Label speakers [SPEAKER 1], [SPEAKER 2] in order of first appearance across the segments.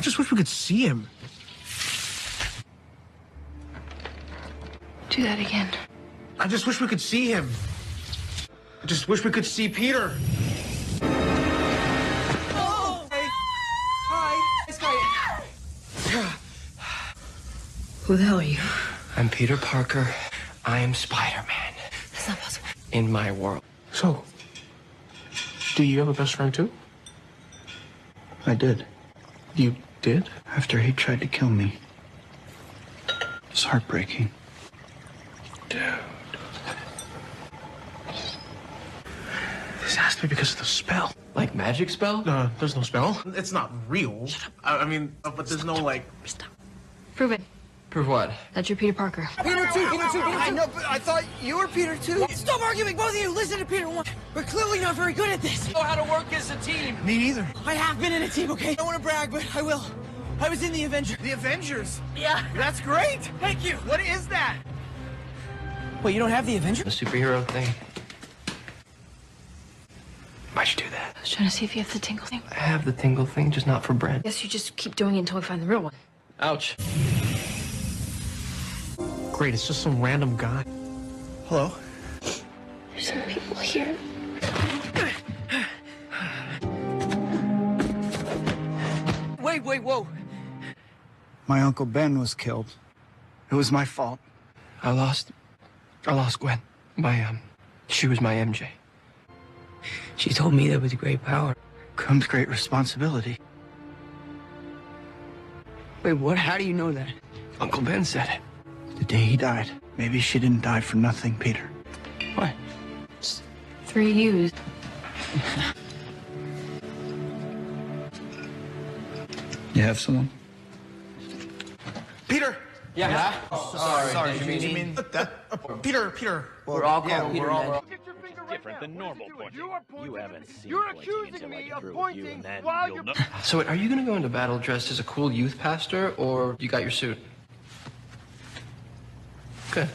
[SPEAKER 1] I just wish we could see him.
[SPEAKER 2] Do that again.
[SPEAKER 1] I just wish we could see him. I just wish we could see Peter.
[SPEAKER 2] Who the hell are you?
[SPEAKER 3] I'm Peter Parker. I am Spider-Man
[SPEAKER 2] That's not possible.
[SPEAKER 3] in my world.
[SPEAKER 1] So, do you have a best friend too?
[SPEAKER 4] I did.
[SPEAKER 1] You did?
[SPEAKER 4] After he tried to kill me. It's heartbreaking.
[SPEAKER 1] Dude. This has to be because of the spell.
[SPEAKER 3] Like magic spell?
[SPEAKER 1] Uh, there's no spell. It's not real. I, I mean, uh, but there's no like.
[SPEAKER 2] Prove it.
[SPEAKER 3] Prove what?
[SPEAKER 2] That you're Peter Parker.
[SPEAKER 5] Peter two, Peter two, Peter two. I know, but I thought you were Peter two. Stop arguing, both of you. Listen to Peter one. We're clearly not very good at this.
[SPEAKER 6] know how to work as a team.
[SPEAKER 1] Me neither.
[SPEAKER 5] I have been in a team, okay? I don't want to brag, but I will. I was in the Avenger.
[SPEAKER 6] The Avengers.
[SPEAKER 5] Yeah.
[SPEAKER 6] That's great.
[SPEAKER 5] Thank you.
[SPEAKER 6] What is that?
[SPEAKER 5] Wait, you don't have the Avenger?
[SPEAKER 3] The superhero thing. Why'd you do that?
[SPEAKER 2] I was trying to see if you have the tingle thing.
[SPEAKER 3] I have the tingle thing, just not for Brent.
[SPEAKER 2] Guess you just keep doing it until we find the real one.
[SPEAKER 3] Ouch.
[SPEAKER 1] Great, it's just some random guy.
[SPEAKER 4] Hello?
[SPEAKER 2] There's some people here.
[SPEAKER 5] Wait, wait, whoa.
[SPEAKER 4] My Uncle Ben was killed. It was my fault.
[SPEAKER 3] I lost. I lost Gwen. My um, she was my MJ.
[SPEAKER 5] She told me that with great power.
[SPEAKER 4] Comes great responsibility.
[SPEAKER 5] Wait, what? How do you know that?
[SPEAKER 3] Uncle Ben said it.
[SPEAKER 4] The day he died. Maybe she didn't die for nothing, Peter.
[SPEAKER 5] What?
[SPEAKER 2] Three U's.
[SPEAKER 4] You have someone?
[SPEAKER 1] Peter.
[SPEAKER 6] Yeah.
[SPEAKER 1] Sorry. Did you mean, that? Uh, Peter. Peter.
[SPEAKER 5] We're all called Peter, man.
[SPEAKER 7] different than normal pointing. You haven't seen
[SPEAKER 6] You're accusing me of
[SPEAKER 7] through with you,
[SPEAKER 6] pointing while
[SPEAKER 7] you'll
[SPEAKER 6] you're-
[SPEAKER 7] know.
[SPEAKER 3] So, wait, are you gonna go into battle dressed as a cool youth pastor, or you got your suit? Good.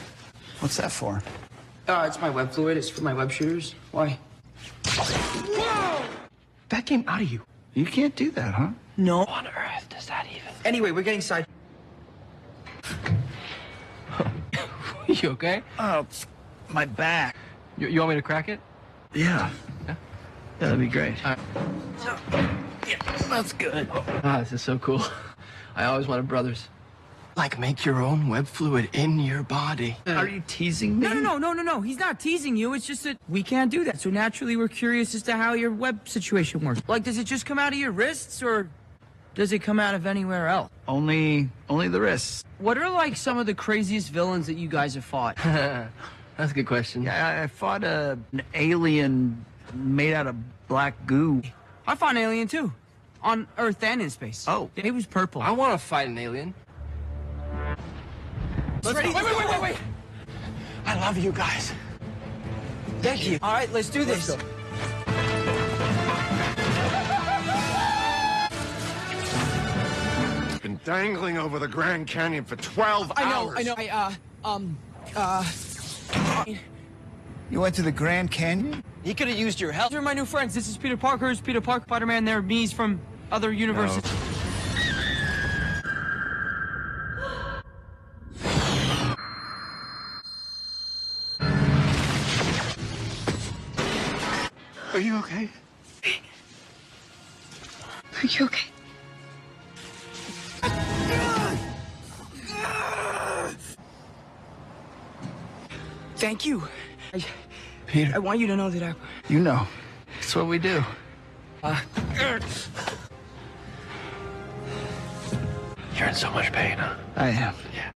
[SPEAKER 4] What's that for?
[SPEAKER 5] Uh, it's my web fluid. It's for my web shooters. Why?
[SPEAKER 3] That came out of you.
[SPEAKER 4] You can't do that, huh?
[SPEAKER 5] No.
[SPEAKER 3] On earth does that even?
[SPEAKER 5] Anyway, we're getting side.
[SPEAKER 3] you okay?
[SPEAKER 4] Oh, my back.
[SPEAKER 3] You, you want me to crack it?
[SPEAKER 4] Yeah.
[SPEAKER 3] Yeah?
[SPEAKER 4] That'd be great.
[SPEAKER 3] yeah That's good. Ah, this is so cool. I always wanted brothers. Like make your own web fluid in your body.
[SPEAKER 4] Are you teasing me?
[SPEAKER 5] No, no, no, no, no, no. He's not teasing you. It's just that we can't do that. So naturally, we're curious as to how your web situation works. Like, does it just come out of your wrists, or does it come out of anywhere else?
[SPEAKER 4] Only, only the wrists.
[SPEAKER 5] What are like some of the craziest villains that you guys have fought?
[SPEAKER 3] That's a good question.
[SPEAKER 4] Yeah, I, I fought a, an alien made out of black goo.
[SPEAKER 5] I fought an alien too, on Earth and in space.
[SPEAKER 4] Oh.
[SPEAKER 5] it was purple.
[SPEAKER 3] I want to fight an alien.
[SPEAKER 5] Ready? Wait, wait, wait, wait, wait.
[SPEAKER 3] I love you guys.
[SPEAKER 5] Thank you. All right, let's do this.
[SPEAKER 8] Been dangling over the Grand Canyon for 12
[SPEAKER 5] I know,
[SPEAKER 8] hours.
[SPEAKER 5] I know. I uh, um, uh.
[SPEAKER 4] You went to the Grand Canyon?
[SPEAKER 5] He could have used your help. These are my new friends. This is Peter Parker. It's Peter Parker, Spider-Man. They're me's from other universes.
[SPEAKER 4] Are you okay?
[SPEAKER 2] Are you okay?
[SPEAKER 5] Thank you. I,
[SPEAKER 3] Peter,
[SPEAKER 5] I want you to know that I.
[SPEAKER 4] You know. It's what we do.
[SPEAKER 3] Uh, you're in so much pain, huh?
[SPEAKER 4] I am.
[SPEAKER 3] Yeah.